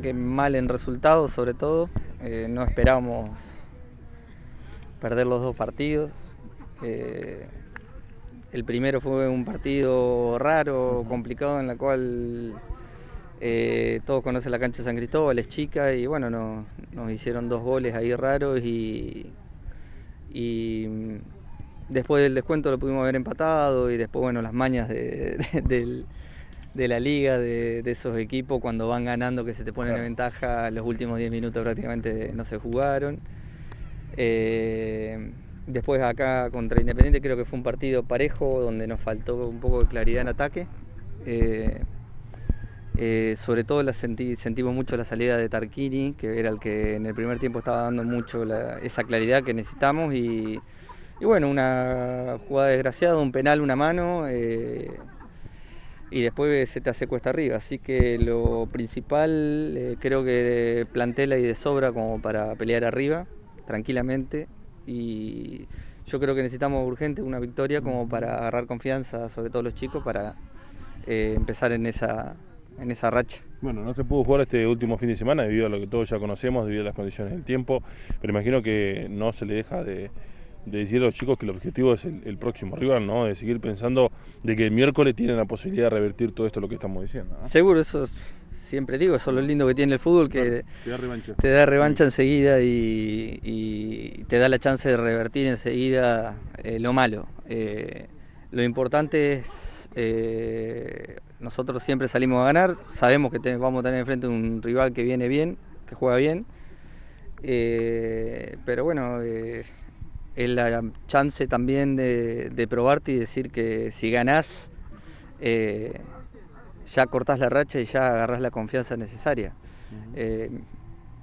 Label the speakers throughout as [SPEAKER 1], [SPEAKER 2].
[SPEAKER 1] Que mal en resultados sobre todo, eh, no esperábamos perder los dos partidos. Eh, el primero fue un partido raro, complicado, en la cual eh, todos conocen la cancha San Cristóbal, es chica y bueno, nos hicieron dos goles ahí raros y, y después del descuento lo pudimos haber empatado y después bueno las mañas de, del de la liga, de, esos equipos cuando van ganando que se te ponen en ventaja, los últimos 10 minutos prácticamente no se jugaron. Eh, después acá contra Independiente creo que fue un partido parejo donde nos faltó un poco de claridad en ataque. Eh, eh, sobre todo la sentimos mucho la salida de Tarquini, que era el que en el primer tiempo estaba dando mucho esa claridad que necesitamos y, bueno, una jugada desgraciada, un penal, una mano y después se te hace cuesta arriba. Así que lo principal eh, creo que plantela y de sobra como para pelear arriba, tranquilamente. Y yo creo que necesitamos urgente una victoria como para agarrar confianza, sobre todo los chicos, para eh, empezar en esa, en esa racha.
[SPEAKER 2] Bueno, no se pudo jugar este último fin de semana debido a lo que todos ya conocemos, debido a las condiciones del tiempo, pero imagino que no se le deja de de decir a los chicos que el objetivo es el, próximo rival, ¿no? De seguir pensando de que el miércoles tienen la posibilidad de revertir todo esto lo que estamos diciendo.
[SPEAKER 1] Seguro, eso siempre digo, eso es lo lindo que tiene el fútbol, que
[SPEAKER 2] te da revancha,
[SPEAKER 1] te da revancha enseguida y, te da la chance de revertir enseguida eh, lo malo. Eh, lo importante es, eh, nosotros siempre salimos a ganar, sabemos que vamos a tener enfrente un rival que viene bien, que juega bien, pero bueno es la chance también de, probarte y decir que si ganás, eh, ya cortás la racha y ya agarrás la confianza necesaria. Eh,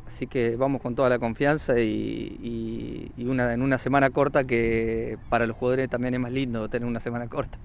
[SPEAKER 1] así que vamos con toda la confianza y, una, en una semana corta que para los jugadores también es más lindo tener una semana corta.